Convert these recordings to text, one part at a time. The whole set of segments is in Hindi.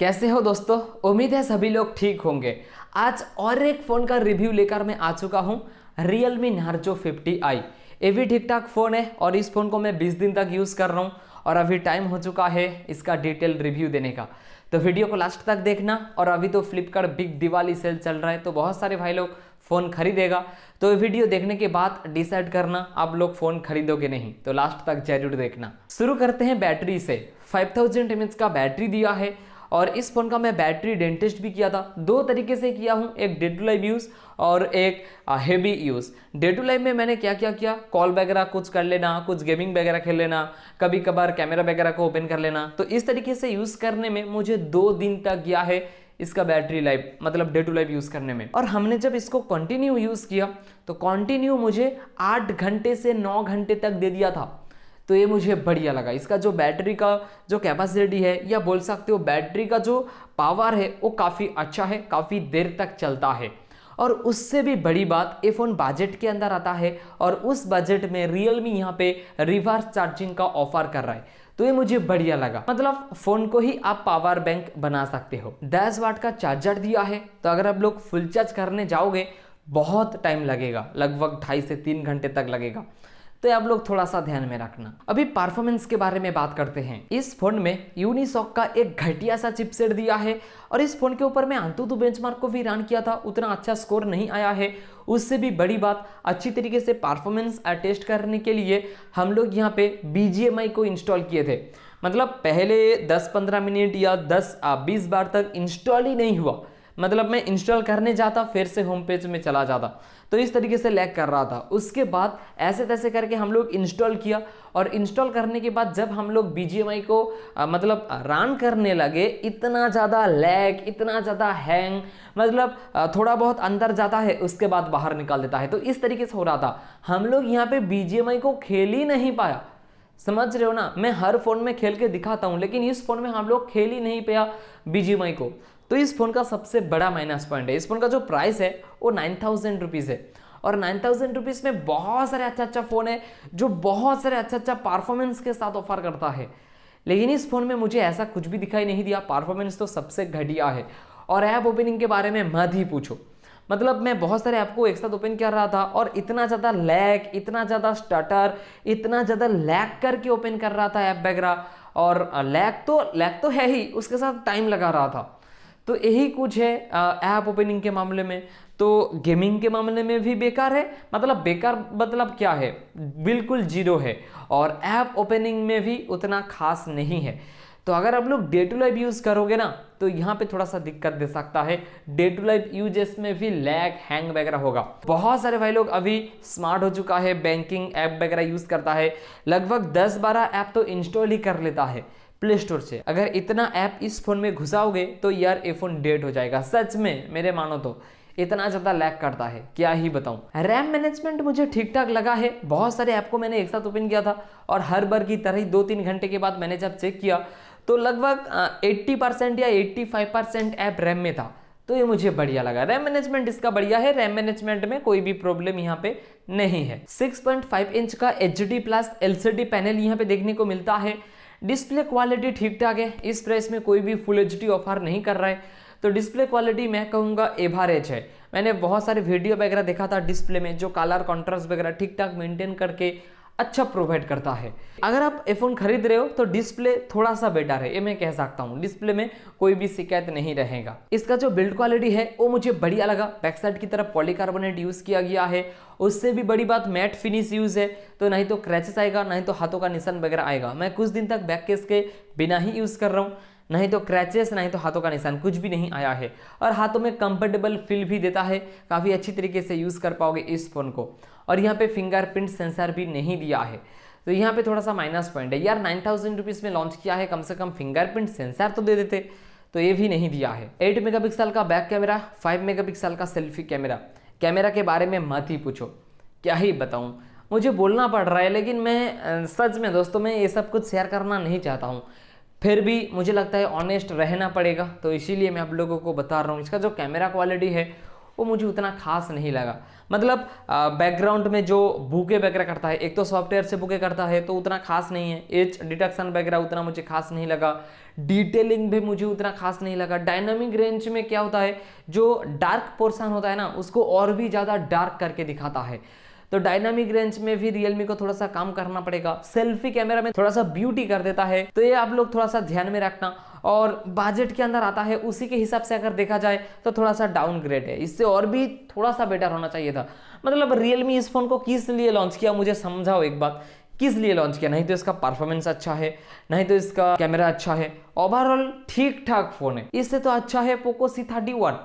कैसे हो दोस्तों? उम्मीद है सभी लोग ठीक होंगे। आज और एक फ़ोन का रिव्यू लेकर मैं आ चुका हूँ रियल मी नार्जो फिफ्टी आई ये भी ठीक ठाक फ़ोन है और इस फ़ोन को मैं 20 दिन तक यूज़ कर रहा हूँ और अभी टाइम हो चुका है इसका डिटेल रिव्यू देने का। तो वीडियो को लास्ट तक देखना और अभी तो फ्लिपकार्ट बिग दिवाली सेल चल रहा है तो बहुत सारे भाई लोग फ़ोन खरीदेगा। तो ये वीडियो देखने के बाद डिसाइड करना आप लोग फ़ोन खरीदोगे नहीं तो लास्ट तक ज़रूर देखना। शुरू करते हैं बैटरी से। 5000 थाउज़ेंड का बैटरी दिया है और इस फ़ोन का मैं बैटरी डेंटिस्ट भी किया था। दो तरीके से किया हूँ, एक डे टू लाइव यूज़ और एक heavy use day to live में मैंने क्या क्या किया? कॉल वगैरह कुछ कर लेना, कुछ गेमिंग वगैरह खेल लेना कभी कभार कैमरा वगैरह को ओपन कर लेना। तो इस तरीके से यूज़ करने में मुझे दो दिन तक गया है इसका बैटरी लाइफ मतलब डे टू लाइफ यूज़ करने में। और हमने जब इसको कंटिन्यू यूज़ किया तो कंटिन्यू मुझे आठ घंटे से नौ घंटे तक दे दिया था। तो ये मुझे बढ़िया लगा। इसका जो बैटरी का जो कैपेसिटी है, या बोल सकते हो बैटरी का जो पावर है, वो काफ़ी अच्छा है, काफ़ी देर तक चलता है। और उससे भी बड़ी बात, ये फ़ोन बजट के अंदर आता है और उस बजट में रियल मी यहाँ पे रिवर्स चार्जिंग का ऑफ़र कर रहा है। तो ये मुझे बढ़िया लगा। मतलब फ़ोन को ही आप पावर बैंक बना सकते हो। दस वाट का चार्जर दिया है तो अगर आप लोग फुल चार्ज करने जाओगे, बहुत टाइम लगेगा। लगभग ढाई से तीन घंटे तक लगेगा। तो आप लोग थोड़ा सा ध्यान में रखना। अभी परफॉर्मेंस के बारे में बात करते हैं। इस फ़ोन में यूनिसॉक का एक घटिया सा चिपसेट दिया है और इस फ़ोन के ऊपर मैं अंतुतु बेंचमार्क को भी रन किया था, उतना अच्छा स्कोर नहीं आया है। उससे भी बड़ी बात, अच्छी तरीके से परफॉर्मेंस टेस्ट करने के लिए हम लोग यहाँ पे बीजीएमआई को इंस्टॉल किए थे। मतलब पहले 10-15 मिनट या 10-20 बार तक इंस्टॉल ही नहीं हुआ। मतलब मैं इंस्टॉल करने जाता फिर से होम पेज में चला जाता। तो इस तरीके से लैग कर रहा था। उसके बाद ऐसे तैसे करके हम लोग इंस्टॉल किया और इंस्टॉल करने के बाद जब हम लोग बी को आ, मतलब रन करने लगे इतना ज़्यादा लैग इतना ज़्यादा हैंग मतलब थोड़ा बहुत अंदर जाता है उसके बाद बाहर निकाल देता है। तो इस तरीके से हो रहा था। हम लोग यहाँ पे बी को खेल ही नहीं पाया। समझ रहे हो ना? मैं हर फ़ोन में खेल के दिखाता हूँ लेकिन इस फ़ोन में हम लोग खेल ही नहीं पाया बीजीएमआई को। तो इस फ़ोन का सबसे बड़ा माइनस पॉइंट है। इस फ़ोन का जो प्राइस है, वो नाइन थाउज़ेंड रुपीज़ है। और नाइन थाउज़ेंड रुपीज़ में बहुत सारे अच्छा अच्छा फ़ोन है, जो बहुत सारे अच्छा अच्छा परफॉर्मेंस के साथ ऑफ़र करता है। लेकिन इस फ़ोन में मुझे ऐसा कुछ भी दिखाई नहीं दिया। परफॉर्मेंस तो सबसे घटिया है। और ऐप ओपनिंग के बारे में मत ही पूछो। मतलब मैं बहुत सारे ऐप को एक साथ ओपन कर रहा था और इतना ज़्यादा लैग इतना ज़्यादा स्टटर इतना ज़्यादा लैग करके ओपन कर रहा था ऐप वगैरह। और लैग तो लैग तो है ही, उसके साथ टाइम लगा रहा था। तो यही कुछ है ऐप ओपनिंग के मामले में। तो गेमिंग के मामले में भी बेकार है। मतलब बेकार मतलब क्या है? बिल्कुल ज़ीरो है। और ऐप ओपनिंग में भी उतना खास नहीं है। तो अगर आप लोग डे टू लाइफ यूज़ करोगे ना तो यहाँ पे थोड़ा सा दिक्कत दे सकता है। डे टू लाइफ यूजेस में भी लैग हैंग वगैरह होगा। बहुत सारे भाई लोग अभी स्मार्ट हो चुका है बैंकिंग ऐप वगैरह यूज़ करता है। लगभग 10-12 ऐप तो इंस्टॉल ही कर लेता है। प्ले स्टोर से। अगर इतना ऐप इस फ़ोन में घुसाओगे तो यार ये फ़ोन डेट हो जाएगा। सच में, मेरे मानो तो। इतना ज़्यादा लैक करता है, क्या ही बताऊँ। रैम मैनेजमेंट मुझे ठीक ठाक लगा है। बहुत सारे ऐप को मैंने एक साथ ओपन किया था, और हर बार की तरह ही दो तीन घंटे के बाद मैंने जब चेक किया तो लगभग 80 परसेंट या 85 परसेंट ऐप रैम में था। तो ये मुझे बढ़िया लगा। रैम मैनेजमेंट इसका बढ़िया है। रैम मैनेजमेंट में कोई भी प्रॉब्लम यहाँ पे नहीं है। 6.5 इंच का एचडी प्लस एलसीडी पैनल यहाँ पे देखने को मिलता है। डिस्प्ले क्वालिटी ठीक ठाक है, इस प्राइस में कोई भी फुल एच ऑफ़र नहीं कर रहा है। तो डिस्प्ले क्वालिटी मैं कहूँगा एवरेज है। मैंने बहुत सारे वीडियो वगैरह देखा था डिस्प्ले में, जो कलर कॉन्ट्रास्ट वगैरह ठीक ठाक मेंटेन करके अच्छा प्रोवाइड करता है। अगर आप एफोन खरीद रहे हो तो डिस्प्ले थोड़ा सा बेटर है, ये मैं कह सकता हूँ। डिस्प्ले में कोई भी शिकायत नहीं रहेगा। इसका जो बिल्ड क्वालिटी है, वो मुझे बढ़िया लगा। बैक साइड की तरफ़ पॉलीकार्बोनेट यूज़ किया गया है। उससे भी बड़ी बात मैट फिनिश यूज़ है। तो नहीं तो क्रैचेस आएगा, नहीं तो हाथों का निशान वगैरह आएगा। मैं कुछ दिन तक बैक केस के बिना ही यूज़ कर रहा हूँ। नहीं तो क्रैचेस नहीं तो हाथों का निशान, कुछ भी नहीं आया है। और हाथों में कंफर्टेबल फील भी देता है। काफ़ी अच्छी तरीके से यूज़ कर पाओगे इस फ़ोन को। और यहाँ पे फिंगरप्रिंट सेंसर भी नहीं दिया है। तो यहाँ पे थोड़ा सा माइनस पॉइंट है। यार नाइन थाउज़ेंड रुपीज़ में लॉन्च किया है, कम से कम फिंगरप्रिंट सेंसर तो दे देते। तो ये भी नहीं दिया है। 8 मेगापिक्सल का बैक कैमरा 5 मेगापिक्सल का सेल्फी कैमरा कैमरा के बारे में मत ही पूछो। क्या ही बताऊँ? मुझे बोलना पड़ रहा है, लेकिन मैं सच में दोस्तों, मैं ये सब कुछ शेयर करना नहीं चाहता हूँ। फिर भी मुझे लगता है ऑनेस्ट रहना पड़ेगा तो इसीलिए मैं आप लोगों को बता रहा हूँ, इसका जो कैमरा क्वालिटी है, वो मुझे उतना खास नहीं लगा। मतलब बैकग्राउंड में जो बुके वगैरह करता है, एक तो सॉफ्टवेयर से बुके करता है तो उतना खास नहीं है। एज डिटेक्शन वगैरह उतना मुझे खास नहीं लगा। डिटेलिंग भी मुझे उतना खास नहीं लगा। डायनामिक रेंज में क्या होता है, जो डार्क पोर्सन होता है ना, उसको और भी ज़्यादा डार्क करके दिखाता है। तो डायनामिक रेंज में भी रियलमी को थोड़ा सा काम करना पड़ेगा। सेल्फी कैमरा में थोड़ा सा ब्यूटी कर देता है। तो ये आप लोग थोड़ा सा ध्यान में रखना। और बजट के अंदर आता है, उसी के हिसाब से अगर देखा जाए तो थोड़ा सा डाउनग्रेड है। इससे और भी थोड़ा सा बेटर होना चाहिए था। मतलब रियलमी इस फ़ोन को किस लिए लॉन्च किया, मुझे समझाओ एक बात। किस लिए लॉन्च किया? नहीं तो इसका परफॉर्मेंस अच्छा है, नहीं तो इसका कैमरा अच्छा है। ओवरऑल ठीक ठाक फ़ोन है। इससे तो अच्छा है पोको सी थर्टी वन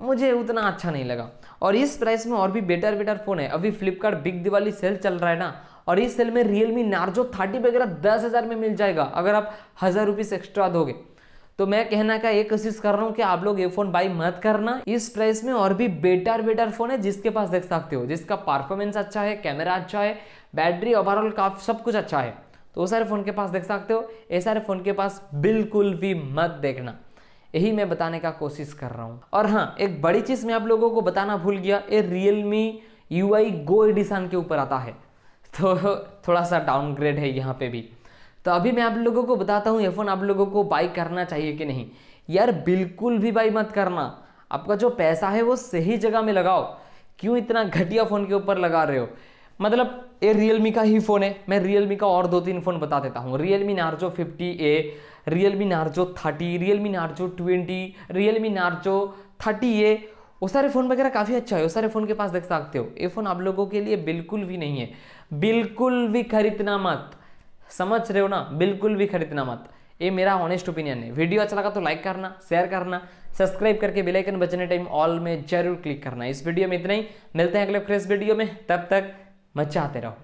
मुझे उतना अच्छा नहीं लगा। और इस प्राइस में और भी बेटर बेटर फ़ोन है। अभी फ्लिपकार्ट बिग दिवाली सेल चल रहा है ना, और इस सेल में रियलमी नार्जो थर्टी वगैरह दस हज़ार में मिल जाएगा, अगर आप हज़ार रुपीज़ एक्स्ट्रा दोगे। तो मैं कहना का ये कोशिश कर रहा हूँ कि आप लोग ये फ़ोन बाई मत करना। इस प्राइस में और भी बेटर बेटर फ़ोन है, जिसके पास देख सकते हो, जिसका परफॉर्मेंस अच्छा है कैमरा अच्छा है बैटरी ओवरऑल काफ़ी, सब कुछ अच्छा है। तो वो सारे फ़ोन के पास देख सकते हो, ये सारे फ़ोन के पास बिल्कुल भी मत देखना। यही मैं बताने का कोशिश कर रहा हूँ। और हाँ एक बड़ी चीज़ मैं आप लोगों को बताना भूल गया, ये Realme U I go edition के ऊपर आता है। तो थोड़ा सा डाउनग्रेड है यहाँ पे भी। तो अभी मैं आप लोगों को बताता हूँ, ये फ़ोन आप लोगों को बाई करना चाहिए कि नहीं। यार, बिल्कुल भी बाई मत करना। आपका जो पैसा है वो सही जगह में लगाओ। क्यों इतना घटिया फ़ोन के ऊपर लगा रहे हो? मतलब ये रियलमी का ही फ़ोन है। मैं रियलमी का और दो तीन फ़ोन बता देता हूँ। Realme Narzo fifty A Realme Narzo thirty Realme Narzo twenty Realme Narzo thirty ये वो सारे फ़ोन वगैरह काफ़ी अच्छा है। वो सारे फ़ोन के पास देख सकते हो। ये फ़ोन आप लोगों के लिए बिल्कुल भी नहीं है। बिल्कुल भी खरीदना मत। समझ रहे हो ना? बिल्कुल भी खरीदना मत। ये मेरा ऑनेस्ट ओपिनियन है। वीडियो अच्छा लगा तो लाइक करना शेयर करना सब्सक्राइब करके बेल आइकन बचने टाइम ऑल में ज़रूर क्लिक करना। इस वीडियो में इतना ही। मिलते हैं अगले फ्रेश वीडियो में। तब तक मचाते रहो।